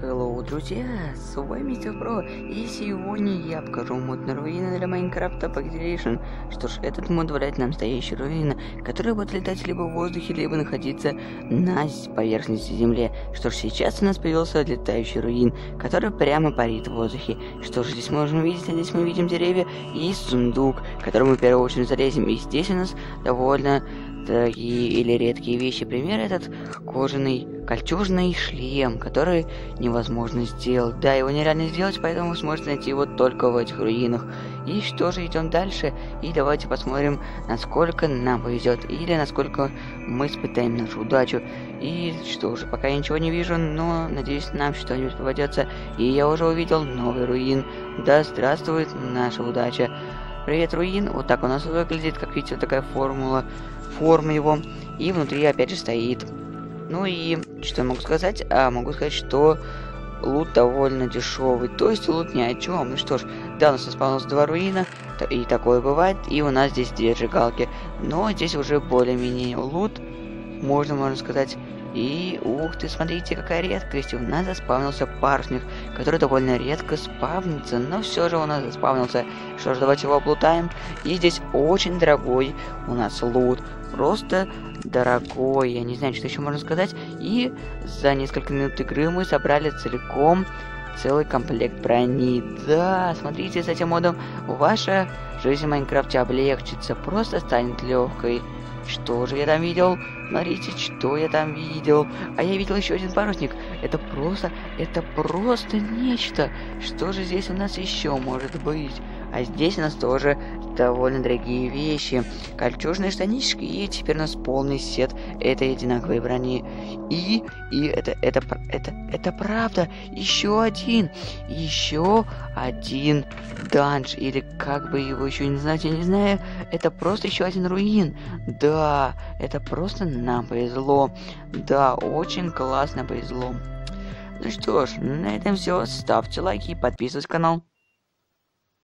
Hello, друзья, с вами Про, и сегодня я покажу мод на руины для Майнкрафта Pactilation. Что ж, этот мод позволяет нам стоящие руины, которые будут летать либо в воздухе, либо находиться на поверхности земли. Что ж, сейчас у нас появился летающий руин, который прямо парит в воздухе. Что ж, здесь можем видеть, здесь мы видим деревья и сундук, который мы в первую очередь залезем. И здесь у нас довольно дорогие или редкие вещи. Пример этот кожаный кольчужный шлем, который невозможно сделать. Да, его нереально сделать, поэтому вы сможете найти его только в этих руинах. И что же, идем дальше. И давайте посмотрим, насколько нам повезет, или насколько мы испытаем нашу удачу. И что же, пока я ничего не вижу, но надеюсь, нам что-нибудь попадется. И я уже увидел новый руин. Да здравствует наша удача. Привет, руин. Вот так у нас выглядит, как видите, такая формула форма его. И внутри опять же стоит. Ну и что я могу сказать? А, могу сказать, что лут довольно дешевый. То есть лут ни о чем. Ну что ж, да, у нас спавнилось два руина. И такое бывает. И у нас здесь две сжигалки. Но здесь уже более-менее лут. Можно, можно сказать, и ух ты, смотрите, какая редкость. У нас заспавнился паршник, который довольно редко спавнится, но все же у нас заспавнился. Что ж, давайте его облутаем. И здесь очень дорогой у нас лут. Просто дорогой, я не знаю, что еще можно сказать. И за несколько минут игры мы собрали целиком целый комплект брони. Да, смотрите, с этим модом ваша жизнь в Майнкрафте облегчится, просто станет легкой. Что же я там видел? Смотрите, что я там видел. А я видел еще один парусник. Это просто, это просто нечто. Что же здесь у нас еще может быть? А здесь у нас тоже довольно дорогие вещи. Кольчужные штанишки, и теперь у нас полный сет этой одинаковой брони. И, и это, это, это, это правда. Еще один, еще один данж, или как бы его еще не знать, я не знаю. Это просто еще один руин. Да, это просто нам повезло. Да, очень классно повезло. Ну что ж, на этом все. Ставьте лайки и подписывайтесь на канал.